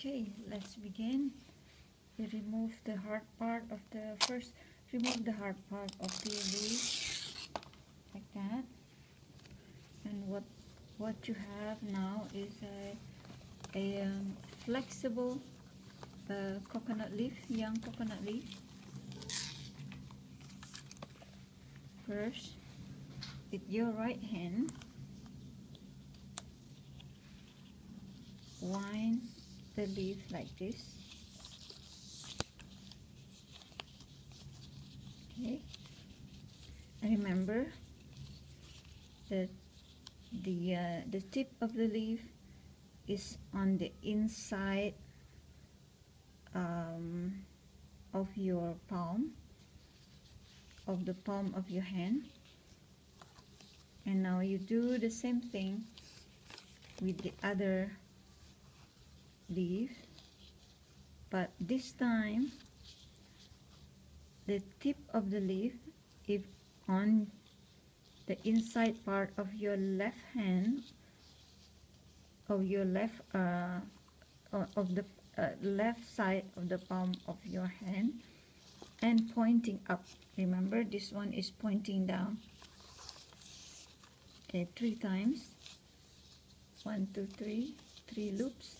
Okay, let's begin. Remove the hard part of the first. Remove the hard part of the leaf like that. And what what you have now is a a um, flexible uh, coconut leaf, young coconut leaf. First, with your right hand, wind the leaf like this. Okay. Remember that the uh, the tip of the leaf is on the inside um, of your palm of the palm of your hand and now you do the same thing with the other leaf but this time the tip of the leaf if on the inside part of your left hand of your left uh, of the uh, left side of the palm of your hand and pointing up. Remember this one is pointing down. Okay three times. One two three three loops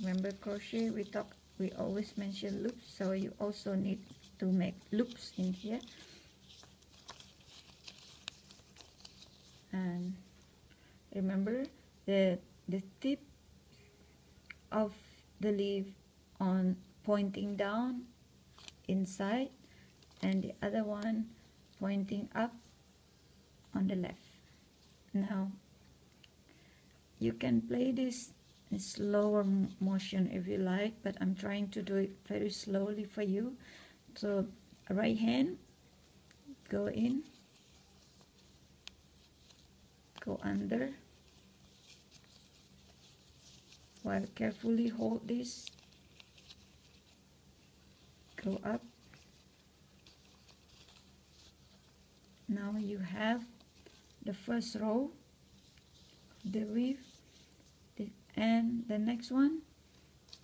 remember crochet we talk we always mention loops so you also need to make loops in here. And remember the the tip of the leaf on pointing down inside and the other one pointing up on the left. Now you can play this slower motion if you like but I'm trying to do it very slowly for you. So right hand go in. Go under. While carefully hold this. Go up. Now you have the first row the weave and the next one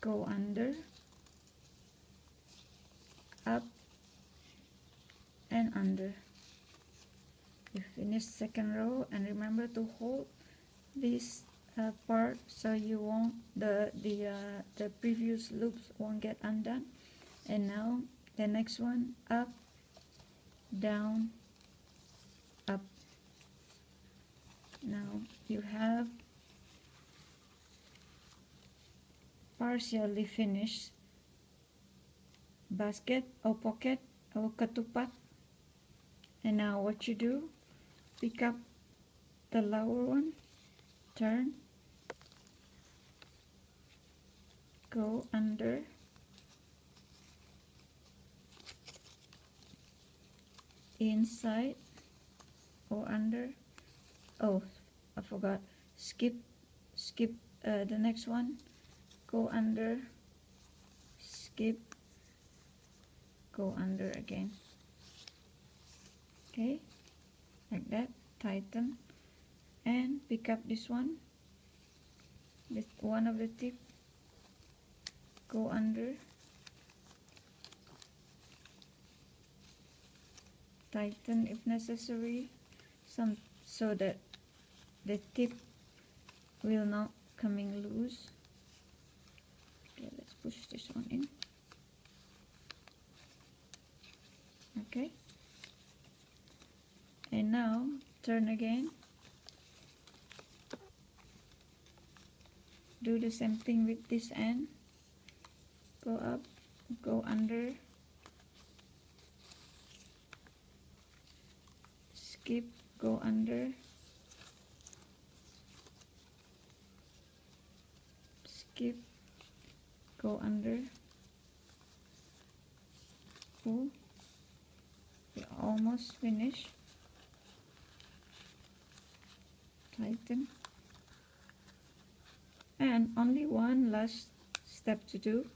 go under up and under. You finish second row and remember to hold this uh, part so you won't the the uh, the previous loops won't get undone. And now the next one up down up. Now you have partially finished. Basket or pocket or ketupat. And now what you do? Pick up the lower one. Turn. Go under. Inside or under. Oh I forgot. Skip skip uh, the next one go under skip go under again. Okay like that tighten and pick up this one. This one of the tip. Go under. Tighten if necessary some so that the tip will not coming loose okay let's push this one in okay. And now turn again. Do the same thing with this end. Go up go under. Skip go under. Skip go under. Pull we almost finished. Tighten. And only one last step to do.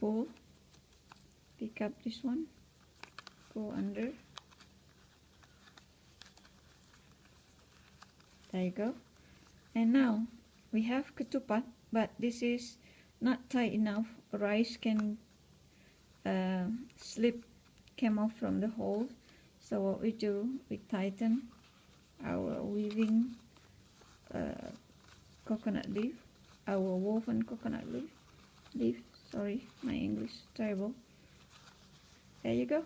Pull. Pick up this one. Go under. There you go. And now we have ketupat but this is not tight enough rice can uh, slip came off from the hole. So what we do we tighten our weaving uh, coconut leaf our woven coconut leaf leaf sorry my English terrible. There you go